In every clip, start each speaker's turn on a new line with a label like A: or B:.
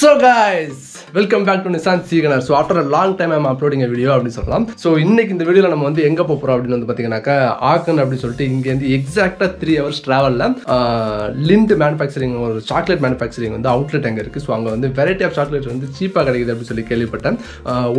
A: So guys welcome back to Nishan சீகனர் so after a long time I'm uploading video அப்படின்னு சொல்லலாம். So இன்னைக்கு இந்த வீடியோவில் நம்ம வந்து எங்கே போகிறோம் அப்படின்னு வந்து பார்த்தீங்கன்னாக்கா ஆக்கன் அப்படின்னு சொல்லிட்டு இங்கேருந்து எக்ஸாக்டாக த்ரீ ஹவர்ஸ் ட்ராவலில் லிண்ட் மேனுஃபேக்சரிங் ஒரு சாக்லேட் மேனுஃபேக்சரிங் வந்து அவுட்லெட் அங்கே இருக்குது ஸோ அங்கே வந்து வெரைட்டி ஆஃப் சாக்லேட் வந்து சீப்பாக கிடைக்குது அப்படின்னு சொல்லி கேள்விப்பட்டேன்.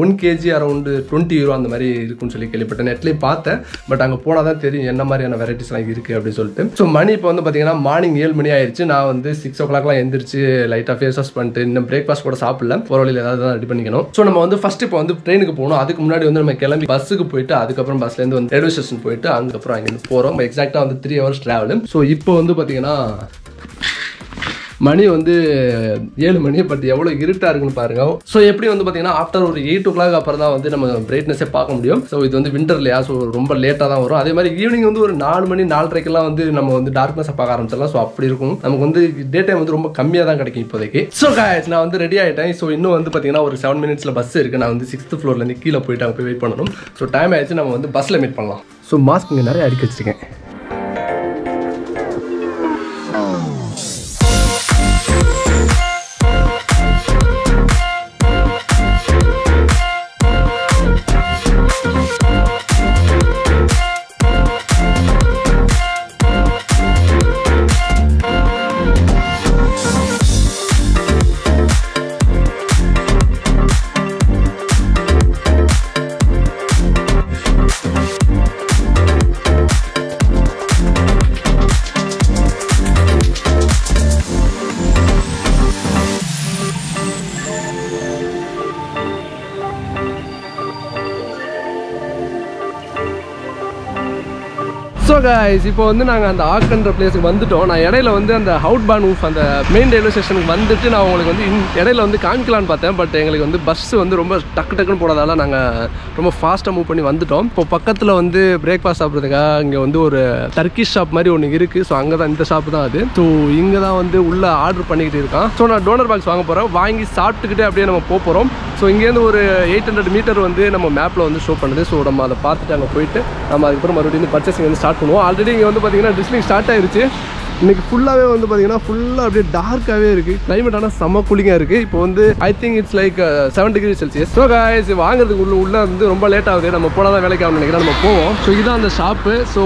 A: One KG around twenty euro அந்த மாதிரி இருக்குன்னு சொல்லி கேள்விப்பட்டேன். நெட்லேயும் பார்த்தேன். பட் அங்கே போனால் தான் தெரியும் என்ன மாதிரியான வெரைட்டிஸ்லாம் இருக்குது அப்படின்னு சொல்லிட்டு. ஸோ மணி இப்போ வந்து பார்த்தீங்கன்னா மார்னிங் ஏழு மணி ஆயிடுச்சு நான் வந்து சிக்ஸ் ஓ கிளாக்லாம் எழுந்திரிச்சு லைட்டாக ஃபேஸ் வாஷ் பண்ணிட்டு இன்னும் பிரேக்ஃபாஸ்ட் கூட சாப்பிடல. போகிற வழியில் ஏதாவது ரெடி பண்ணிக்கணும். ஸோ நம்ம வந்து ஃபர்ஸ்ட் இப்போ வந்து ட்ரெயினுக்கு போகணும். அதுக்கு முன்னாடி வந்து நம்ம கிளம்பி பஸ்ஸுக்கு போயிட்டு அதுக்கப்புறம் பஸ்லேருந்து வந்து ரயில்வே ஸ்டேஷன் போயிட்டு அதுக்கப்புறம் அங்கேருந்து போகிறோம் எக்ஸாக்டாக வந்து த்ரீ ஹவர்ஸ் ட்ராவல் ஸோ இப்போ வந்து பார்த்தீங்கன்னா மணி வந்து ஏழு மணி பட் எவ்வளோ இருட்டாக இருக்குன்னு பாருங்க. ஸோ எப்படி வந்து பார்த்தீங்கன்னா ஆஃப்டர் ஒரு எயிட் ஓ கிளாக் அப்புறம் தான் வந்து நம்ம பிரைட்னஸே பார்க்க முடியும். ஸோ இது வந்து விண்டர் இல்லையா? ஸோ ரொம்ப லேட்டாக தான் வரும். அதே மாதிரி ஈவினிங் வந்து ஒரு நாலு மணி நாலரைக்கெல்லாம் வந்து நம்ம வந்து டார்க்னஸை பார்க்க ஆரம்பிச்சிடலாம். ஸோ அப்படி இருக்கும். நமக்கு வந்து டே டைம் வந்து ரொம்ப கம்மியாக தான் கிடைக்கும் இப்போதைக்கு. ஸோ காய்ஸ் நான் வந்து ரெடி ஆகிட்டேன் ஸோ இன்னும் வந்து பார்த்தீங்கன்னா ஒரு செவன் மினிட்ஸில் பஸ் இருக்குது நான் வந்து சிக்ஸ்த் ஃப்ளோர்லேருந்து கீழே போயிட்டு அங்கே போய் வெயிட் பண்ணணும். ஸோ டைம் ஆயிடுச்சு. நம்ம வந்து பஸ்ஸில் மீட் பண்ணலாம். ஸோ மாஸ்க் இங்கே நிறைய அடிக்க வச்சிருக்கேன். கைஸ் இப்போ வந்து நாங்கள் அந்த ஆக்கன்ற பிளேஸுக்கு வந்துட்டோம். நான் இடையில வந்து அந்த அவுட் பான் ஊஃப் அந்த மெயின் ரயில்வே ஸ்டேஷனுக்கு வந்துட்டு நான் உங்களுக்கு வந்து இன் இடையில வந்து காமிக்கலான்னு பார்த்தேன். பட் எங்களுக்கு வந்து பஸ் வந்து ரொம்ப டக்கு டக்குன்னு போனதால நாங்கள் ரொம்ப ஃபாஸ்ட்டாக மூவ் பண்ணி வந்துட்டோம். இப்போ பக்கத்தில் வந்து பிரேக்ஃபாஸ்ட் சாப்பிட்றதுக்காக இங்கே வந்து ஒரு டர்க்கிஷ் ஷாப் மாதிரி ஒன்று இருக்குது ஸோ அங்கே தான் இந்த ஷாப் தான் அது. ஸோ இங்கே தான் வந்து உள்ளே ஆர்டர் பண்ணிக்கிட்டு இருக்கான். ஸோ நான் டோனர் பாக்ஸ் வாங்க போகிறேன் வாங்கி சாப்பிட்டுக்கிட்டே அப்படியே நம்ம போகிறோம் ஸோ இங்கேருந்து ஒரு எயிட் ஹண்ட்ரட் மீட்டர் வந்து நம்ம மேப்பில் வந்து ஷோ பண்ணுது. ஸோ நம்ம அதை பார்த்துட்டு அங்கே போயிட்டு நம்ம அதுக்கப்புறம் மறுபடியும் பர்ச்சேசிங் வந்து ஸ்டார்ட் பண்ணுவோம். ஆல்ரெடி இங்கே வந்து பார்த்தீங்கன்னா டிஸ்லிங் ஸ்டார்ட் ஆயிருச்சு. இன்னைக்கு ஃபுல்லாகவே வந்து பார்த்தீங்கன்னா ஃபுல்லாக அப்படியே டார்க்காகவே இருக்குது கிளைமேட் ஆனால் செம்ம கூலிங்காக இருக்குது இப்போ வந்து I think it's like seven degree Celsius so guys வாங்குறதுக்கு உள்ள உள்ள வந்து ரொம்ப லேட் ஆகுது. நம்ம போனால் தான் வேலைக்கு ஆகணும்னு நினைக்கிறேன். நம்ம போவோம். ஸோ இதுதான் அந்த ஷாப்பு ஸோ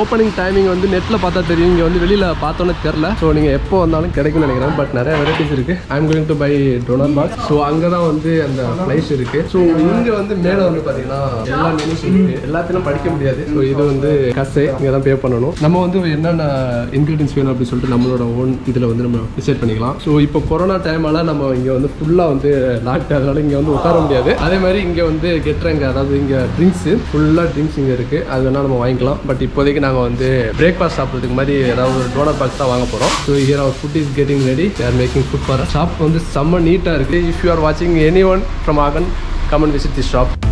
A: ஓப்பனிங் டைமிங் வந்து நெட்டில் பார்த்தா தெரியும். இங்கே வந்து வெளியில் பார்த்தோன்னே தெரில ஸோ நீங்கள் எப்போ வந்தாலும் கிடைக்கும்னு நினைக்கிறேன். பட் நிறைய வெரைட்டிஸ் இருக்குது am going to buy doner box so அங்கே தான் வந்து அந்த ப்ரைஸ் இருக்குது ஸோ இங்கே வந்து மேலே வந்து பார்த்தீங்கன்னா எல்லா மெனுஸ் இருக்குது எல்லாத்திலும் படிக்க முடியாது. ஸோ இது வந்து கசை. இங்கே தான் பே பண்ணணும். நம்ம வந்து என்னென்ன இன்க்ரீடியன்ஸ் வேணும் அப்படின்னு சொல்லிட்டு நம்மளோட ஓன் இதில் வந்து நம்ம டிசைட் பண்ணிக்கலாம். ஸோ இப்போ கொரோனா டைமால நம்ம இங்கே வந்து ஃபுல்லாக வந்து லாக் அதனால இங்கே வந்து உட்கார முடியாது. அதே மாதிரி இங்கே வந்து கெட்டுறங்க அதாவது இங்கே ட்ரிங்க்ஸு ஃபுல்லாக ட்ரிங்க்ஸ் இங்கே இருக்குது அது வேணால் நம்ம வாங்கிக்கலாம். பட் இப்போதைக்கு நாங்கள் வந்து பிரேக்ஃபாஸ்ட் சாப்பிட்றதுக்கு மாதிரி ஏதாவது ஒரு டோனர் பாக்ஸ் தான் வாங்க போகிறோம் so here our food is getting ready are making food for shop வந்து செம்ம நீட்டாக இருக்குது இஃப் யூ ஆர் வாட்சிங் any one from Aachen come on visit the shop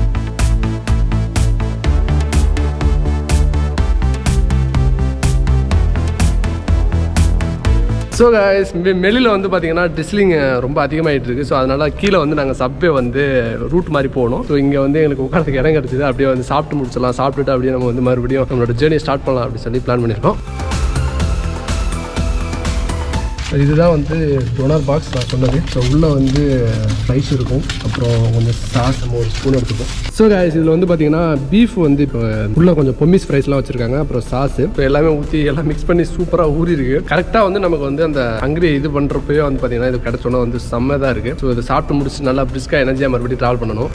A: so மெல்லியில் வந்து பார்த்தீங்கன்னா டிஸ்லிங் ரொம்ப அதிகமாகிட்டு இருக்கு ஸோ அதனால் கீழே வந்து நாங்கள் சப்வே வந்து ரூட் மாதிரி போனோம். ஸோ இங்கே வந்து எங்களுக்கு உட்காரத்துக்கு இடம் கிடச்சிது. அப்படியே வந்து சாப்பிட்டு முடிச்சிடலாம். சாப்பிட்டுட்டு அப்படியே நம்ம வந்து மறுபடியும் நம்மளோட ஜேர்னி ஸ்டார்ட் பண்ணலாம் அப்படின்னு சொல்லி பிளான் பண்ணியிருக்கோம். இதுதான் வந்து டொனர் பாக்ஸ் நான் சொன்னது. ஸோ உள்ளே வந்து ரைஸ் இருக்கும். அப்புறம் கொஞ்சம் சாஸ் நம்ம ஒரு ஸ்பூன் எடுத்துக்கும் ஸோ guys இதில் வந்து பார்த்தீங்கன்னா பீஃப் வந்து இப்போ உள்ளே கொஞ்சம் பொம்மிஸ் ஃப்ரைஸ்லாம் வச்சுருக்காங்க. அப்புறம் சாஸ் இப்போ எல்லாமே ஊற்றி எல்லாம் மிக்ஸ் பண்ணி சூப்பராக ஊறி இருக்கு கரெக்டாக வந்து நமக்கு வந்து அந்த ஹங்கிரி இது பண்ணுறப்பயோ வந்து பார்த்தீங்கன்னா இது கிடச்சோன்னா வந்து செம்மதாக இருக்குது ஸோ இதை சாப்பிட்டு முடிச்சு நல்லா பிரிஸ்காக எனர்ஜியாக மறுபடியும் ட்ராவல் பண்ணணும்.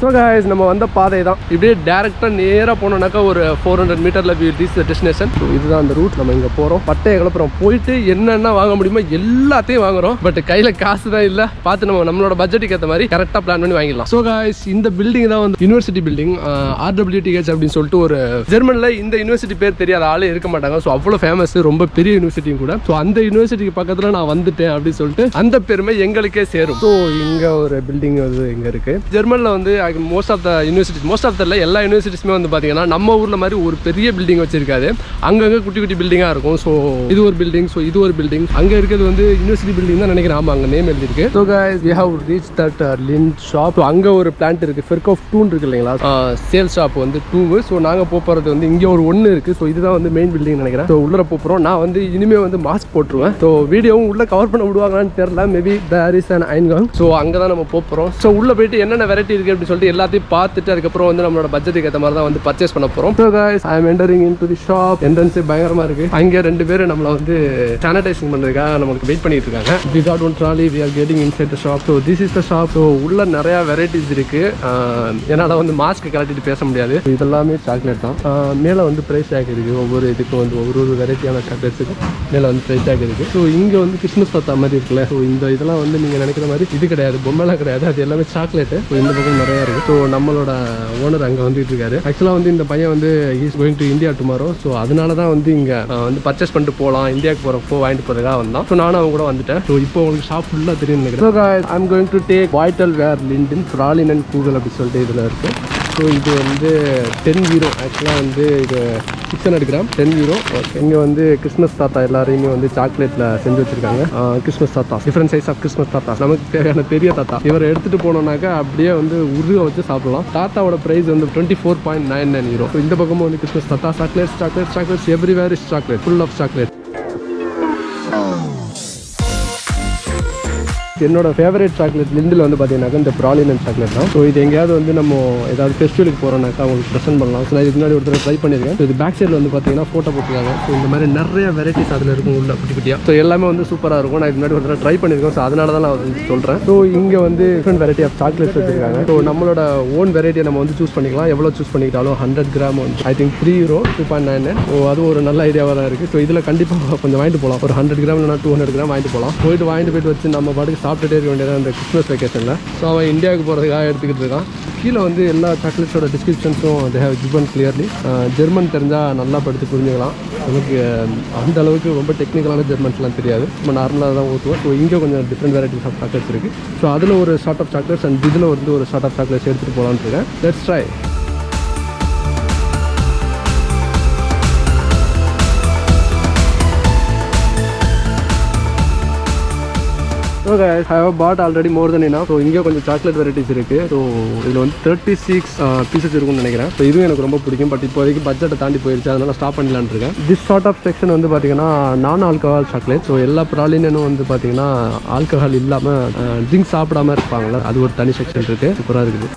A: ஸோ காய்ஸ் நம்ம வந்த பாதை தான் இப்படியே டேரெக்டாக நேராக போனோம்னாக்கா ஒரு ஃபோர் ஹண்ட்ரட் மீட்டரில் we reach the destination so இதுதான் அந்த ரூட் நம்ம இங்கே போகிறோம் பட்டையை கிளப்புறோம். போயிட்டு என்னென்ன வாங்க முடியுமோ எல்லாத்தையும் வாங்குறோம். பட் கையில் காசு தான் இல்லை. பார்த்து நம்ம நம்மளோட பட்ஜெட்டுக்கு ஏற்ற மாதிரி கரெக்டாக பிளான் பண்ணி வாங்கிடலாம். ஸோ காய்ஸ் இந்த பில்டிங் தான் வந்து யூனிவர்சிட்டி பில்டிங் ஆர்டபிள்யூடிஹெச் அப்படின்னு சொல்லிட்டு ஒரு ஜெர்மனில் இந்த யூனிவர்சிட்டி பேர் தெரியாத ஆளே இருக்க மாட்டாங்க. ஸோ அவ்வளோ ஃபேமஸ் ரொம்ப பெரிய யூனிவர்சிட்டியும் கூட. ஸோ அந்த யூனிவர்சிட்டிக்கு பக்கத்தில் நான் வந்துட்டேன் அப்படின்னு சொல்லிட்டு அந்த பெருமை எங்களுக்கே சேரும். ஸோ இங்கே ஒரு பில்டிங் வந்து இங்கே இருக்குது ஜெர்மனில் வந்து most of the universities most of the எல்லா யூனிவர்சிட்டிஸுமே வந்து பார்த்தீங்கன்னா நம்ம ஊரில் மாதிரி ஒரு பெரிய பில்டிங் வச்சிருக்காது. அங்கங்கே குட்டி குட்டி பில்டிங்காக இருக்கும். ஸோ இது ஒரு பில்டிங் ஸோ இது ஒரு பில்டிங் அங்கே இருக்கிறது வந்து யூனிவர்சிட்டி பில்டிங் தான் நினைக்கிறேன். ஆமாம் அங்கே நேம் எழுதிருக்கு so guys we have shop uh, அங்கே ஒரு பிளான்ட் இருக்குது ஃபெர்க் ஆஃப் டூன் இருக்கு இல்லைங்களா? Uh, சேல் ஷாப் வந்து டூ ஸோ நாங்கள் போகிறது வந்து இங்கே ஒரு ஒன்று இருக்குது ஸோ இதுதான் வந்து மெயின் பில்டிங் நினைக்கிறேன். ஸோ உள்ளே போகிறோம் நான் வந்து இனிமேல் வந்து மாஸ்க் போட்டுருவேன். ஸோ வீடியோவும் உள்ளே கவர் பண்ண விடுவாங்களான்னு தெரியல. மேபி தேர் இஸ் அண்ட் ஐன்காங் ஸோ அங்கே தான் நம்ம போகிறோம் ஸோ உள்ளே போயிட்டு என்னென்ன வெரைட்டி இருக்குது அப்படின்னு சொல்லிட்டு எல்லாத்தையும் பார்த்துட்டு அதுக்கப்புறம் வந்து நம்மளோட பட்ஜெட்டுக்கு ஏற்ற மாதிரி தான் வந்து பர்ச்சேஸ் பண்ண போகிறோம் so guys I am entering in to the shop என்ட்ரன்ஸே பயங்கரமாக இருக்குது அங்கே ரெண்டு பேரும் நம்மளை வந்து சானிடைசிங் பண்ணுறதுக்காக நம்மளுக்கு வெயிட் பண்ணிட்டு இருக்காங்க. Without one trolley we are getting inside the shop so this is the shop so உள்ள நிறையா வெரைட்டிஸ் இருக்குது um, என்னால் வந்து மாஸ்க் கலட்டிட்டு பேச முடியாது. இதெல்லாமே சாக்லேட் தான். Uh, மேலே வந்து ப்ரைஸ் டேக் இருக்குது ஒவ்வொரு இதுக்கும் வந்து ஒவ்வொரு ஒரு வெரைட்டியான சாக்லேட்ஸுக்கும் மேலே வந்து ப்ரைஸ் டேக் இருக்குது ஸோ இங்கே வந்து கிறிஸ்மஸ் தாத்தா மாதிரி இருக்குல்ல. ஸோ இந்த இதெல்லாம் வந்து நீங்கள் நினைக்கிற மாதிரி இது கிடையாது. பொம்மைலாம் கிடையாது. அது எல்லாமே சாக்லேட்டு ஸோ இந்த பக்கம் நிறையா இருக்குது ஸோ நம்மளோட ஓனர் அங்கே வந்துட்டு இருக்காரு. ஆக்சுவலாக வந்து இந்த பையன் வந்து is going to India tomorrow so அதனால தான் வந்து இங்கே வந்து பர்ச்சேஸ் பண்ணிட்டு போகலாம் இந்தியாவுக்கு போகிறப்போ வாங்கிட்டு போகிறதா வந்தான். ஸோ நானும் அவங்க கூட வந்துட்டேன். ஸோ இப்போ உங்களுக்கு ஷாப் ஃபுல்லாக தெரியும் நினைக்கிறேன். So I'm going to take வாய்டல் where லிண்டின் ஃப்ராலின் அண்ட் கூகுள் அப்படின்னு சொல்லிட்டு இதில் இருக்குது ஸோ இது வந்து டென் ஹீரோ ஆக்சுவலாக வந்து இது six hundred gram ten euro இங்கே வந்து கிறிஸ்மஸ் தாத்தா எல்லாரையுமே வந்து சாக்லேட்டில் செஞ்சு வச்சுருக்காங்க. கிறிஸ்மஸ் தாத்தா. டிஃப்ரெண்ட் சைஸ் ஆஃப் கிறிஸ்மஸ் தாத்தா. நமக்கு தேவையான பெரிய தாத்தா. இவரை எடுத்துகிட்டு போனோம்னாக்கா அப்படியே வந்து உருக வச்சு சாப்பிடலாம். தாத்தாவோட ப்ரைஸ் வந்து twenty four point nine nine euro இந்த பக்கமும் வந்து கிறிஸ்மஸ் தாத்தா. Chocolate chocolate chocolates everywhere is chocolate full of chocolate என்னோட ஃபேவரட் சாக்லேட் லிண்டில் வந்து பார்த்தீங்கன்னாக்கா இந்த ப்ராலினன் சாக்லேட் தான். ஸோ இது எங்கேயாவது வந்து நம்ம ஏதாவது ஃபெஸ்டிவலுக்கு போகிறோம்னாக்கா அவங்களுக்கு ப்ரெசென்ட் பண்ணலாம். ஸோ இதுக்கு முன்னாடி ஒருத்தர் ட்ரை பண்ணியிருக்கேன். ஸோ இது பேக் சைடில் வந்து பார்த்தீங்கன்னா ஃபோட்டோ போட்டுருக்காங்க. ஸோ இந்த மாதிரி நிறைய வெரைட்டிஸ் அதில் இருக்கும் உள்ள குட்டி குட்டியாக ஸோ எல்லாமே வந்து சூப்பராக இருக்கும். நான் இது முன்னாடி ஒருத்தர் ட்ரை பண்ணியிருக்கேன். ஸோ அதனால தான் நான் வந்து சொல்கிறேன் ஸோ இங்கே வந்து டிஃப்ரெண்ட் வெரைட்டி ஆஃப் சாக்லேட்ஸ் வச்சிருக்காங்க. ஸோ நம்மளோட ஓன் வெரைட்டியை நம்ம வந்து சூஸ் பண்ணிக்கலாம். எவ்வளோ சூஸ் பண்ணிக்கிட்டாலும் ஹண்ட்ரட் கிராம் வந்து ஐ திங்க் த்ரீ ரோ டூ பாயிண்ட் நைன் ஸோ அது ஒரு நல்ல ஐடியாவாக தான் இருக்குது ஸோ இதில் கண்டிப்பாக கொஞ்சம் வாங்கிட்டு போகலாம் ஒரு ஹண்ட்ரட் கிராம் இல்லைனா டூ ஹண்ட்ரட் கிராம் வாங்கிட்டு போகலாம் போயிட்டு வாங்கிட்டு போயிட்டு வச்சு நம்ம பாட்டுக்கு சாப்பிட்டுட்டே இருக்க வேண்டியது அந்த கிறிஸ்மஸ் வெக்கேஷனில் ஸோ அவன் இந்தியாவுக்கு போகிறதுக்காக எடுத்துக்கிட்டு இருக்கான். கீழே வந்து எல்லா சாக்லேட்ஸோட டிஸ்கிரிப்ஷன்ஸும் they have given clearly German தெரிஞ்சால் நல்லா படித்து புரிஞ்சுக்கலாம். நமக்கு அந்த அளவுக்கு ரொம்ப டெக்னிக்கலான ஜெர்மன்ஸ்லாம் தெரியாது. நம்ம நார்மலாக தான் ஊற்றுவோம் ஸோ இங்கே கொஞ்சம் டிஃப்ரெண்ட் வெரைட்டிஸ் ஆஃப் சாக்லேட்ஸ் இருக்குது ஸோ அதில் ஒரு ஷார்ட் ஆஃப் சாக்லேட்ஸ் அண்ட் இதில் வந்து ஒரு ஷார்ட் ஆஃப் சாக்லேட்ஸ் எடுத்துகிட்டு போகலான்னு இருக்கேன். Let's try so I have bought already more more என்ன ஸோ இங்கே கொஞ்சம் சாக்லேட் வெரைட்டிஸ் இருக்குது ஸோ இதில் வந்து தேர்ட்டி சிக்ஸ் பீசஸ் இருக்கும்னு நினைக்கிறேன். ஸோ இதுவும் எனக்கு ரொம்ப பிடிக்கும். பட் இப்போதைக்கு பட்ஜெட்டை தாண்டி போயிருச்சு. அதனால் ஸ்டாப் பண்ணலான்னு இருக்கேன். திஸ் ஷார்ட் ஆஃப் செக்ஷன் வந்து பார்த்தீங்கன்னா நான் ஆல்கஹால் சாக்லேட் ஸோ எல்லா ப்ராலினும் வந்து பார்த்தீங்கன்னா ஆல்கஹால் இல்லாமல் ட்ரிங்க் uh, சாப்பிடாம இருப்பாங்களே அது ஒரு தனி செக்ஷன் இருக்குது சூப்பராக இருக்குது.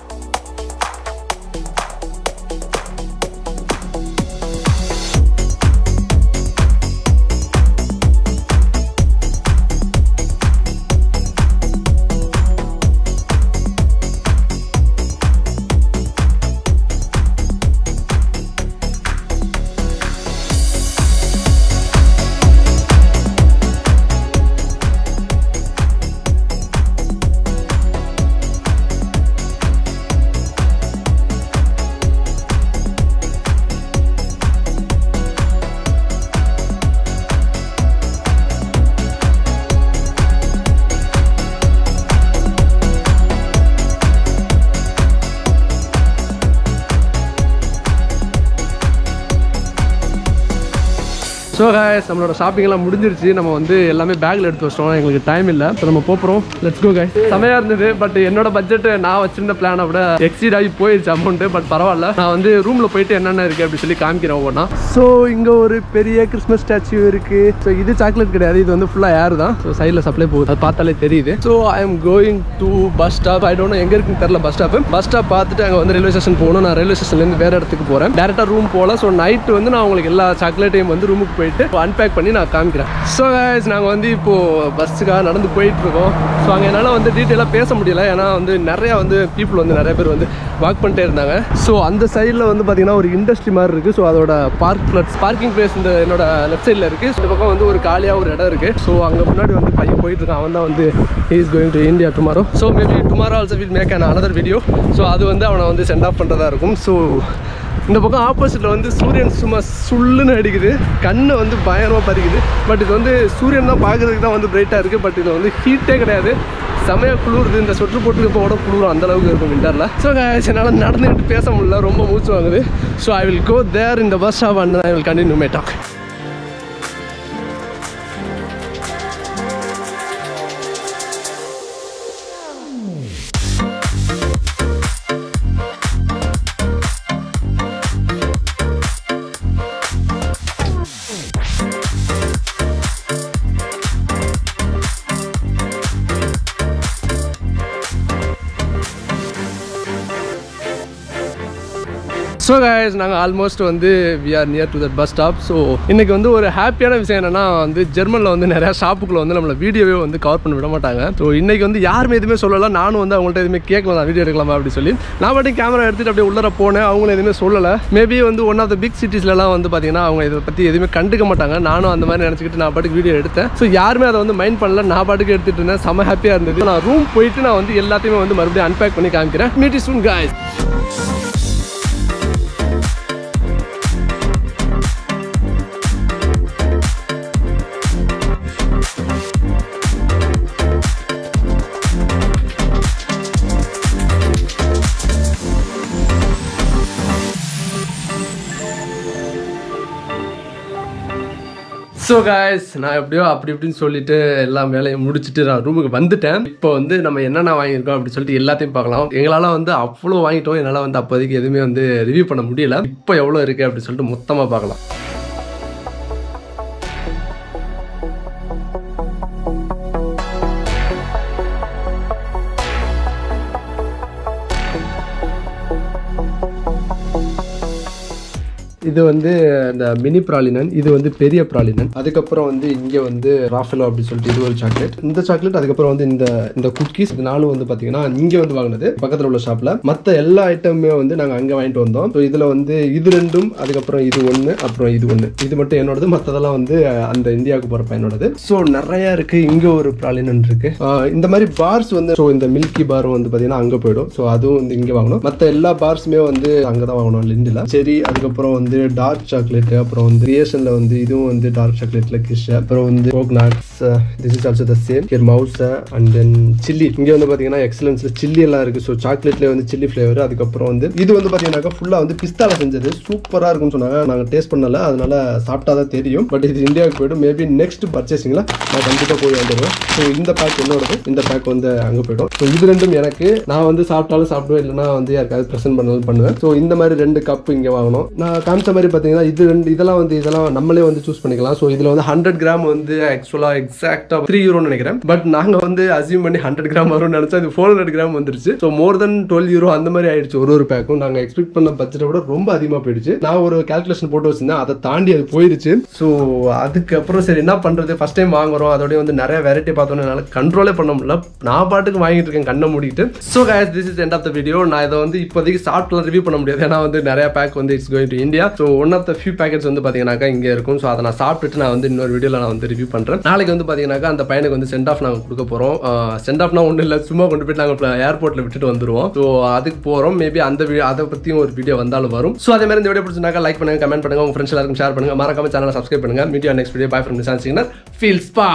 A: ஸோ காய்ஸ் நம்மளோட ஷாப்பிங் எல்லாம் முடிஞ்சிருச்சு. நம்ம வந்து எல்லாமே பேக்கில் எடுத்து வச்சிட்டோம். எங்களுக்கு டைம் இல்லை. ஸோ நம்ம போகிறோம் லெட்ஸ் கோ guys. செமையாக இருந்தது. பட் என்னோட பட்ஜெட் நான் வச்சிருந்த பிளானை விட எக்ஸீட் ஆகி போயிருச்சு அமௌண்ட்டு பட் பரவாயில்ல. நான் வந்து ரூமில் போயிட்டு என்னென்ன இருக்குது அப்படி சொல்லி காமிக்கிறேன் ஒவ்வொன்றா ஸோ இங்கே ஒரு பெரிய கிறிஸ்மஸ் ஸ்டாச்சு இருக்குது ஸோ இது சாக்லேட் கிடையாது. இது வந்து ஃபுல்லாக ஏர் தான். ஸோ சைடில் சப்ளை போகுது. அது பார்த்தாலே தெரியுது. So I am going to bus stop I don't எங்கே இருக்குன்னு தெரில பஸ் ஸ்டாப் பஸ் ஸ்டாப் பார்த்துட்டு அங்கே வந்து ரயில்வே ஸ்டேஷன் போகணும். நான் ரயில்வே ஸ்டேஷன்லேருந்து வேறு இடத்துக்கு போகிறேன் டேரெக்டாக ரூம் போகல. ஸோ நைட்டு வந்து நான் உங்களுக்கு எல்லா சாக்லேட்டையும் வந்து ரூமுக்கு போயிட்டு அன்பேக் பண்ணி நான் காமிக்கிறேன். ஸோ guys நாங்கள் வந்து இப்போது பஸ்ஸுக்காக நடந்து போயிட்டுருக்கோம். ஸோ அங்கே என்னால் வந்து டீட்டெயிலாக பேச முடியல. ஏன்னா வந்து நிறையா வந்து பீப்புள் வந்து நிறைய பேர் வந்து வாக் பண்ணிட்டே இருந்தாங்க. ஸோ அந்த சைடில் வந்து பார்த்திங்கன்னா ஒரு இண்டஸ்ட்ரி மாதிரி இருக்குது ஸோ அதோட பார்க் பிளட்ஸ் பார்க்கிங் பிளேஸ் இந்த என்னோட லெஃப்ட் சைடில் இருக்குது இந்த பக்கம் வந்து ஒரு காலியாக ஒரு இடம் இருக்குது ஸோ அங்கே முன்னாடி வந்து பையன் போயிட்டுருக்கான். அவன் தான் வந்து is going to India tomorrow so maybe tomorrow also will make an another video so அது வந்து அவனை வந்து சென்ட் ஆஃப் பண்ணுறதா இருக்கும். ஸோ இந்த பக்கம் ஆப்போசிட்டில் வந்து சூரியன் சும்மா சுள்ளுன்னு அடிக்குது. கண்ணை வந்து பயங்கரமாக பறிக்குது. பட் இது வந்து சூரியன் தான் பார்க்குறதுக்கு தான் வந்து பிரைட்டாக இருக்குது பட் இது வந்து ஹீட்டே கிடையாது. செமையாக குளிருது. இந்த சொட்டு போட்டு இப்போ உடம்பு குளிரும். அந்தளவுக்கு இருக்கும் விண்டரில் ஸோ என்னால் நடந்துக்கிட்டு பேச முடியல. ரொம்ப மூச்சு வாங்குது. So I will go there இந்த bus stop and I will continue my talk so guys நாங்கள் ஆல்மோஸ்ட் வந்து we are near to that bus stop so இன்றைக்கி வந்து ஒரு ஹாப்பியான விஷயம் என்னென்னா வந்து ஜெர்மனில் வந்து நிறையா ஷாப்புக்குள்ள வந்து நம்மளை வீடியோவே வந்து கவர் பண்ண விட மாட்டாங்க. ஸோ இன்றைக்கி வந்து யாருமே எதுவுமே சொல்லலை. நானும் வந்து அவங்கள்ட்ட எதுவுமே கேட்கல. நான் வீடியோ எடுக்கலாமா அப்படின்னு சொல்லி. நான் பாட்டி கேமரா எடுத்துட்டு அப்படியே உள்ளர போனேன். அவங்களும் எதுவுமே சொல்லலை. மேபி வந்து ஒன் ஆஃப் த பிக் சிட்டிஸ்லலாம் வந்து பார்த்தீங்கன்னா அவங்க இதை பற்றி எதுவுமே கண்டுக்க மாட்டாங்க. நானும் அந்த மாதிரி நினச்சிக்கிட்டு நான் பாட்டுக்கு வீடியோ எடுத்தேன். ஸோ யாருமே அதை வந்து மைண்ட் பண்ணல. நான் பாட்டுக்கு எடுத்துகிட்டு இருந்தேன். செம்ம ஹாப்பியாக இருந்தது. நான் ரூம் போயிட்டு நான் வந்து எல்லாத்தையுமே வந்து மறுபடியும் அன்பேக் பண்ணி காமிக்கிறேன். Meet is soon guys so guys நான் எப்படியோ அப்படி இப்படின்னு சொல்லிட்டு எல்லா வேலையும் முடிச்சுட்டு நான் ரூமுக்கு வந்துட்டேன். இப்போ வந்து நம்ம என்னென்ன வாங்கியிருக்கோம் அப்படி சொல்லிட்டு எல்லாத்தையும் பார்க்கலாம். எங்களால் வந்து அவ்வளோ வாங்கிட்டோம். என்னால் வந்து அப்போதைக்கு எதுவுமே வந்து ரிவ்யூ பண்ண முடியல. இப்போ எவ்வளோ இருக்குது அப்படின்னு சொல்லிட்டு மொத்தமாக பார்க்கலாம். இது வந்து இந்த மினி ப்ராலினன் இது வந்து பெரிய ப்ராலினன். அதுக்கப்புறம் வந்து இங்கே வந்து ராஃபெலோ அப்படின்னு சொல்லிட்டு இது ஒரு சாக்லேட். இந்த சாக்லேட் அதுக்கப்புறம் வந்து இந்த இந்த குக்கீஸ் நாலும் வந்து பார்த்தீங்கன்னா இங்கே வந்து வாங்கினது பக்கத்தில் உள்ள ஷாப்பில் மற்ற எல்லா ஐட்டமுமே வந்து நாங்கள் அங்கே வாங்கிட்டு வந்தோம். ஸோ இதில் வந்து இது ரெண்டும் அதுக்கப்புறம் இது ஒன்று அப்புறம் இது ஒன்று இது மட்டும் என்னோடது மற்றதெல்லாம் வந்து அந்த இந்தியாவுக்கு போகிற பையனோடது. ஸோ நிறையா இருக்குது இங்கே ஒரு ப்ராலினன் இருக்குது இந்த மாதிரி பார்ஸ் வந்து ஸோ இந்த மில்கி பார் வந்து பார்த்தீங்கன்னா அங்கே போயிடும். ஸோ அதுவும் வந்து இங்கே வாங்கணும். மற்ற எல்லா பார்ஸுமே வந்து அங்கே தான் வாங்கணும் லிண்டில். சரி அதுக்கப்புறம் வந்து டார்க் சாக்லேட் அப்புறம் வந்து ரியேஷனில் வந்து இதுவும் வந்து டார்க் சாக்லேட்டில் கிஷ் அப்புறம் வந்து coconuts this is also the same here mousse and then chilli இங்கே வந்து பார்த்தீங்கன்னா எக்ஸலன்ஸில் சில்லி எல்லாம் இருக்குது ஸோ சாக்லேட்லேயே வந்து சில்லி ஃப்ளேவர் அதுக்கப்புறம் வந்து இது வந்து பார்த்தீங்கன்னாக்கா ஃபுல்லாக வந்து பிஸ்தாவில் செஞ்சது. சூப்பராக இருக்கும்னு சொன்னாங்க. நாங்கள் டேஸ்ட் பண்ணல. அதனால சாப்பிட்டா தான் தெரியும். பட் இது இந்தியாவுக்கு போய்டும் மேபி நெக்ஸ்ட் பர்ச்சேசிங்கில் நான் கண்டிப்பாக போய் வந்துடுவேன் ஸோ இந்த பேக் என்னோடது. இந்த பேக் வந்து அங்கே போய்டும். ஸோ இது ரெண்டும் எனக்கு. நான் வந்து சாப்பிட்டாலும் சாப்பிடுவேன். இல்லைனா வந்து யாருக்காவது ப்ரெசென்ட் பண்ணாலும் பண்ணுவேன். ஸோ இந்த மாதிரி ரெண்டு கப் இங்கே வாங்கணும். நான் காமிச்ச மாதிரி பார்த்தீங்கன்னா இது ரெண்டு இதெல்லாம் வந்து இதெல்லாம் நம்மளே வந்து சூஸ் பண்ணிக்கலாம். ஸோ இதில் வந்து ஹண்ட்ரட் கிராம் வந்து ஆக்சுவலாக எக்ஸாக்டாக த்ரீ யூரோன்னு நினைக்கிறேன். பட் நாங்கள் வந்து அசியூம் பண்ணி ஹண்ட்ரட் கிராம் வரும்னு நினச்சா இது ஃபோர் ஹண்ட்ரட் கிராம் வந்துருச்சு. So more then twelve euro அந்த மாதிரி ஆயிடுச்சு ஒரு ஒரு பேக்கும் நாங்கள் எக்ஸ்பெக்ட் பண்ண பட்ஜெட்டை விட ரொம்ப அதிகமாக போயிடுச்சு. நான் ஒரு கால்குலேஷன் போட்டு வச்சிருந்தேன். அதை தாண்டி அது போயிடுச்சு ஸோ அதுக்கப்புறம் சரி என்ன பண்ணுறது ஃபஸ்ட் டைம் வாங்குறோம். அதோடய வந்து நிறைய வெரைட்டி பார்த்தோன்னே என்னால் கண்ட்ரோலே பண்ண முடியல. நான் பாட்டுக்கு வாங்கிட்டு இருக்கேன் கண்ணை மூடிட்டு. So guys this is end of the video நான் இதை வந்து இப்போதைக்கு சாப்பிட்டுலாம் ரிவ்யூ பண்ண முடியாது. ஏன்னா வந்து நிறைய பேக் வந்து it's going to India so one of the few packets வந்து பார்த்தீங்கன்னாக்கா இங்கே இருக்கும். ஸோ அதை நான் சாப்பிட்டுட்டு நான் வந்து இன்னொரு வீடியோவில் நான் வந்து ரிவ்யூ பண்ணுறேன் நாளைக்கு வந்து பார்த்தீங்கன்னாக்கா அந்த பையனுக்கு வந்து சென்ட் ஆஃப் நாங்கள் கொடுக்க போகிறோம் சென்ட் ஆஃப்னா ஒன்றும் இல்லை. சும்மா கொண்டு போயிட்டு நாங்கள் ஏர்போர்ட்டில் விட்டுட்டு வந்துடுவோம் ஸோ அதுக்கு போகிறோம் மேபி அந்த அதை பற்றியும் ஒரு வீடியோ வந்தாலும் வரும். ஸோ அதே மாதிரி இந்த வீடியோ பிடிச்சிருந்தாக்கா லைக் பண்ணுங்கள் கமெண்ட் பண்ணுங்க. உங்கள் ஃப்ரெண்ட்ஸ் எல்லாருக்கும் ஷேர் பண்ணுங்கள் மறக்காம சேனலை சப்ஸ்கிரைப் பண்ணுங்கள் meet ya next video bye from Nishan feel spa